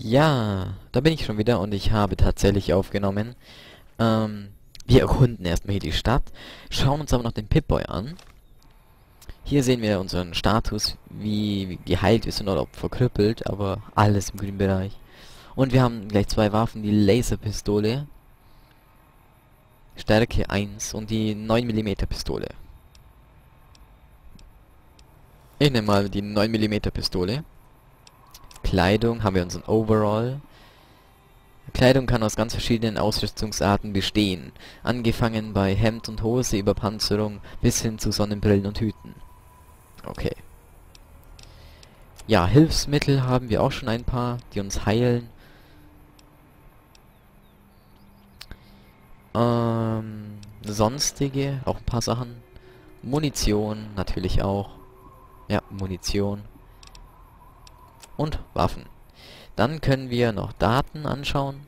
Ja, da bin ich schon wieder und ich habe tatsächlich aufgenommen. Ähm, wir erkunden erstmal hier die Stadt, schauen uns aber noch den Pip-Boy an. Hier sehen wir unseren Status, wie, geheilt wir sind oder ob verkrüppelt, aber alles im grünen Bereich. Und wir haben gleich zwei Waffen, die Laserpistole, Stärke 1 und die 9mm Pistole. Ich nehme mal die 9mm Pistole. Kleidung haben wir unseren Overall. Kleidung kann aus ganz verschiedenen Ausrüstungsarten bestehen, angefangen bei Hemd und Hose über Panzerung bis hin zu Sonnenbrillen und Hüten. Okay. Ja, Hilfsmittel haben wir auch schon ein paar, die uns heilen. Ähm, sonstige, auch ein paar Sachen. Munition natürlich auch. Ja, Munition und Waffen. Dann können wir noch Daten anschauen.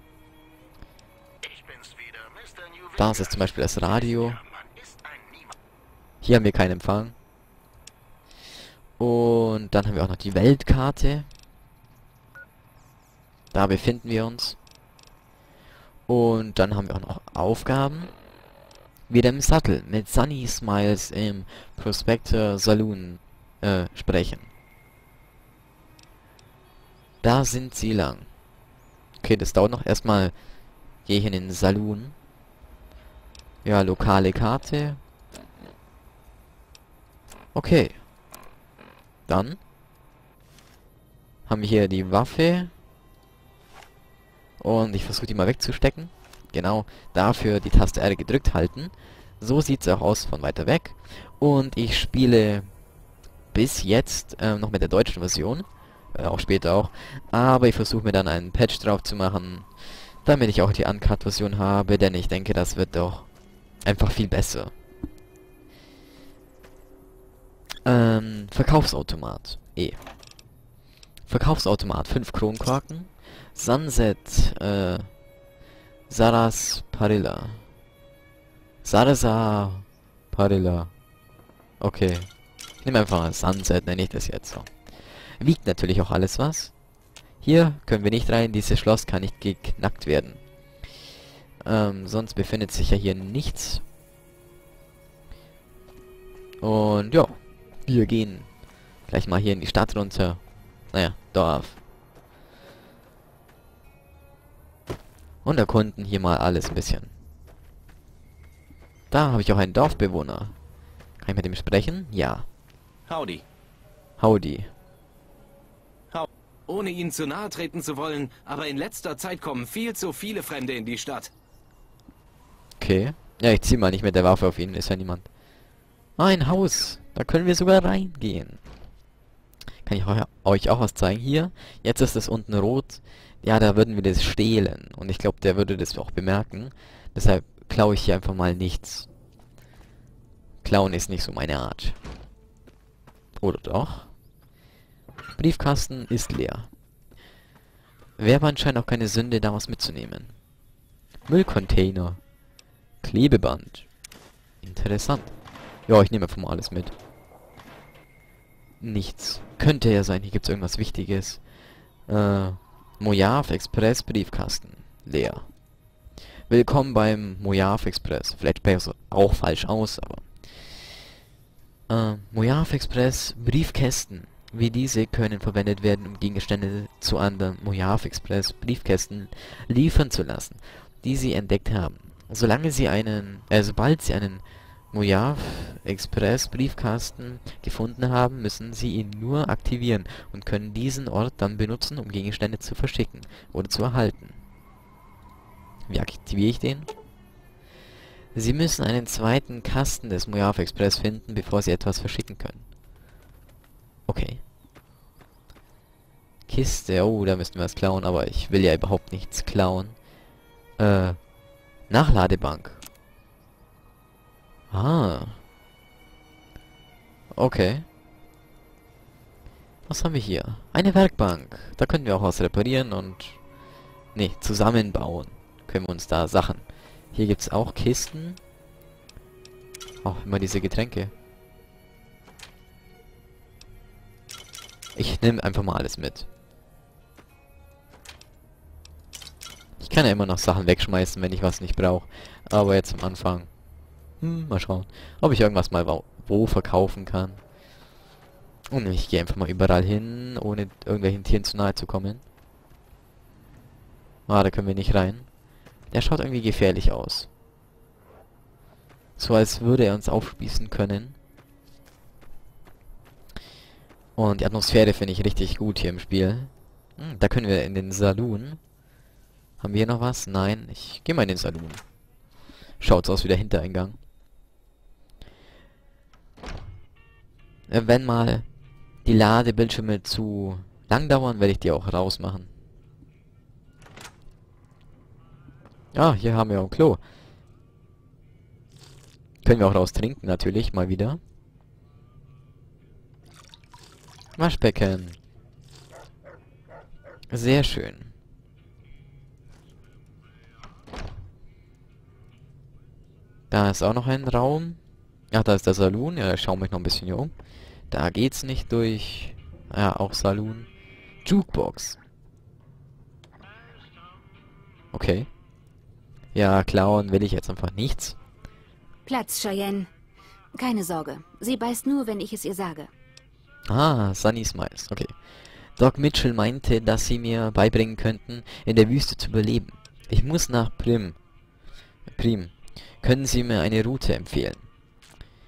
Da ist zum Beispiel das Radio. Hier haben wir keinen Empfang. Und dann haben wir auch noch die Weltkarte. Da befinden wir uns. Und dann haben wir auch noch Aufgaben. Wieder im Sattel mit Sunny Smiles im Prospector Saloon äh, sprechen. Da sind sie lang. Okay, das dauert noch. Erstmal gehe ich in den Saloon. Ja, lokale Karte. Okay. Dann haben wir hier die Waffe. Und ich versuche die mal wegzustecken. Genau, dafür die Taste R gedrückt halten. So sieht es auch aus von weiter weg. Und ich spiele bis jetzt äh, noch mit der deutschen Version. Äh, auch später auch. Aber ich versuche mir dann einen Patch drauf zu machen, damit ich auch die Uncut-Version habe, denn ich denke, das wird doch einfach viel besser. Ähm, Verkaufsautomat. E. Verkaufsautomat. 5 Kronkorken. Sunset, äh, Saras Parilla. Sarasa Parilla. Okay. Ich nehme einfach Sunset, nenne ich das jetzt so. Wiegt natürlich auch alles was. Hier können wir nicht rein, dieses Schloss kann nicht geknackt werden. Ähm, sonst befindet sich ja hier nichts. Und ja, wir gehen gleich mal hier in die Stadt runter. Naja, Dorf. Und erkunden hier mal alles ein bisschen. Da habe ich auch einen Dorfbewohner. Kann ich mit ihm sprechen? Ja. Howdy. Howdy. Ohne Ihnen zu nahe treten zu wollen, aber in letzter Zeit kommen viel zu viele Fremde in die Stadt. Okay. Ja, ich zieh mal nicht mit der Waffe auf ihn, ist ja niemand. Ein Haus. Da können wir sogar reingehen. Kann ich euch auch was zeigen? Hier, jetzt ist es unten rot. Ja, da würden wir das stehlen. Und ich glaube, der würde das auch bemerken. Deshalb klaue ich hier einfach mal nichts. Klauen ist nicht so meine Art. Oder doch? Briefkasten ist leer. Wäre anscheinend auch keine Sünde, da was mitzunehmen. Müllcontainer. Klebeband. Interessant. Ja, ich nehme einfach mal alles mit. Nichts. Könnte ja sein, hier gibt es irgendwas Wichtiges. Äh, Mojave Express Briefkasten. Leer. Willkommen beim Mojave Express. Vielleicht spreche ich auch falsch aus, aber... Äh, Mojave Express Briefkästen. Wie diese können verwendet werden, um Gegenstände zu anderen Mojave Express Briefkästen liefern zu lassen, die sie entdeckt haben. Solange sie einen, äh, sobald sie einen Mojave Express Briefkasten gefunden haben, müssen sie ihn nur aktivieren und können diesen Ort dann benutzen, um Gegenstände zu verschicken oder zu erhalten. Wie aktiviere ich den? Sie müssen einen zweiten Kasten des Mojave Express finden, bevor sie etwas verschicken können. Okay. Kiste. Oh, da müssten wir was klauen, aber ich will ja überhaupt nichts klauen. Äh, Nachladebank. Ah. Okay. Was haben wir hier? Eine Werkbank. Da können wir auch was reparieren und... Ne, zusammenbauen. Können wir uns da Sachen. Hier gibt es auch Kisten. Auch immer diese Getränke. Ich nehme einfach mal alles mit. kann ja immer noch Sachen wegschmeißen, wenn ich was nicht brauche. Aber jetzt am Anfang... Hm, mal schauen, ob ich irgendwas mal wo, wo verkaufen kann. Und ich gehe einfach mal überall hin, ohne irgendwelchen Tieren zu nahe zu kommen. Ah, da können wir nicht rein. Der schaut irgendwie gefährlich aus. So als würde er uns aufspießen können. Und die Atmosphäre finde ich richtig gut hier im Spiel. Hm, da können wir in den Saloon. Haben wir hier noch was? Nein, ich gehe mal in den Saloon. Schaut's aus wie der Hintereingang. Äh, wenn mal die Ladebildschirme zu lang dauern, werde ich die auch rausmachen. Ah, hier haben wir ein Klo. Können wir auch raus trinken, natürlich, mal wieder. Waschbecken. Sehr schön. Da ist auch noch ein Raum. Ach, da ist der Saloon. Ja, da schauen wir noch ein bisschen hier um. Da geht's nicht durch. Ja, auch Saloon. Jukebox. Okay. Ja, klauen will ich jetzt einfach nichts. Platz, Cheyenne. Keine Sorge. Sie beißt nur, wenn ich es ihr sage. Ah, Sunny Smiles. Okay. Doc Mitchell meinte, dass sie mir beibringen könnten, in der Wüste zu überleben. Ich muss nach Prim. Prim. Können Sie mir eine Route empfehlen?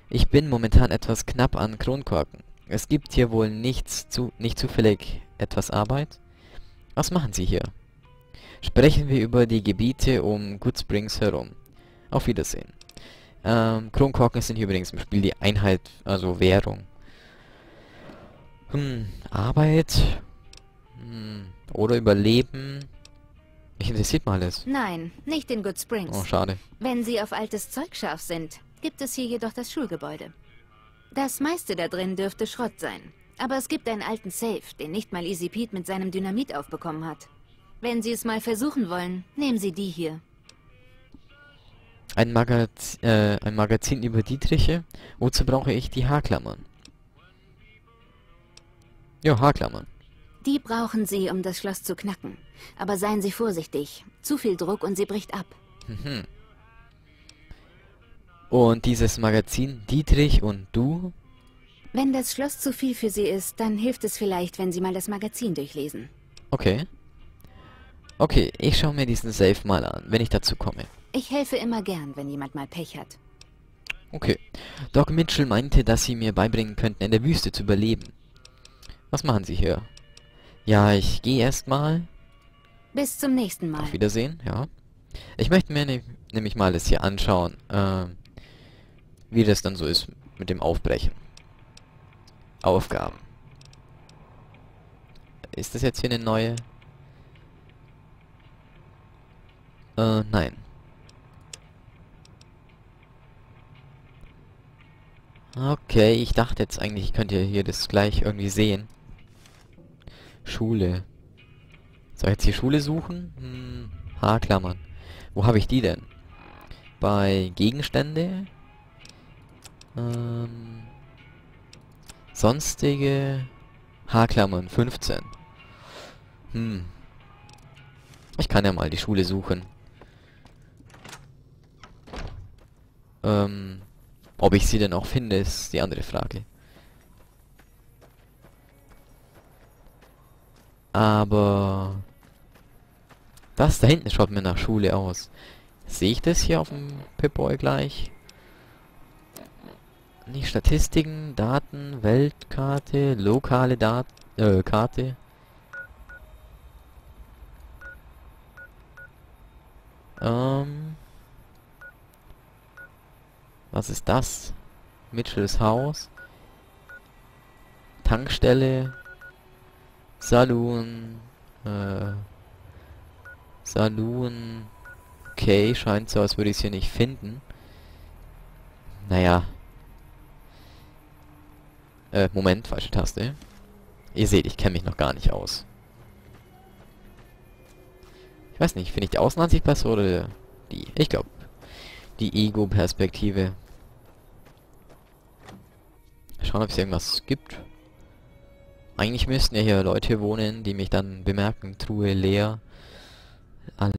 Ich bin momentan etwas knapp an Kronkorken. Es gibt hier wohl nichts zu, nicht zufällig etwas Arbeit? Was machen Sie hier? Sprechen wir über die Gebiete um Good Springs herum. Auf Wiedersehen. Ähm, Kronkorken sind hier übrigens im Spiel die Einheit, also Währung. Hm, Arbeit? Hm, oder Überleben? Mich interessiert mal alles. Nein, nicht in Good Springs. Oh, schade. Wenn Sie auf altes Zeug scharf sind, gibt es hier jedoch das Schulgebäude. Das meiste da drin dürfte Schrott sein. Aber es gibt einen alten Safe, den nicht mal Easy Pete mit seinem Dynamit aufbekommen hat. Wenn Sie es mal versuchen wollen, nehmen Sie die hier. Ein, Magaz äh, ein Magazin über Dietriche? Wozu brauche ich die Haarklammern? Ja, Haarklammern. Die brauchen Sie, um das Schloss zu knacken. Aber seien Sie vorsichtig. Zu viel Druck und sie bricht ab. Mhm. Und dieses Magazin Dietrich und du? Wenn das Schloss zu viel für Sie ist, dann hilft es vielleicht, wenn Sie mal das Magazin durchlesen. Okay. Okay, ich schaue mir diesen Safe mal an, wenn ich dazu komme. Ich helfe immer gern, wenn jemand mal Pech hat. Okay. Doc Mitchell meinte, dass Sie mir beibringen könnten, in der Wüste zu überleben. Was machen Sie hier? Ja, ich gehe erstmal. Bis zum nächsten Mal. Auf Wiedersehen, ja. Ich möchte mir ne nämlich mal das hier anschauen, äh, wie das dann so ist mit dem Aufbrechen. Aufgaben. Ist das jetzt hier eine neue? Äh, nein. Okay, ich dachte jetzt eigentlich, ich könnte hier das gleich irgendwie sehen. Schule. Soll ich jetzt hier Schule suchen? Hm, Haarklammern. Wo habe ich die denn? Bei Gegenstände? Ähm, sonstige Haarklammern 15. Hm. Ich kann ja mal die Schule suchen. Ähm, ob ich sie denn auch finde, ist die andere Frage. Aber das da hinten schaut mir nach Schule aus. Sehe ich das hier auf dem Pip-Boy gleich? Nicht Statistiken, Daten, Weltkarte, lokale Dat äh, Karte. Ähm. Was ist das? Mitchells Haus. Tankstelle. Saloon. Äh. Saloon. Okay, scheint so, als würde ich es hier nicht finden. Naja. Äh, Moment, falsche Taste. Ihr seht, ich kenne mich noch gar nicht aus. Ich weiß nicht, finde ich die Außenansicht besser oder die? Ich glaube, die Ego-Perspektive. Schauen, ob es irgendwas gibt. Eigentlich müssten ja hier Leute wohnen, die mich dann bemerken. Truhe leer. Alles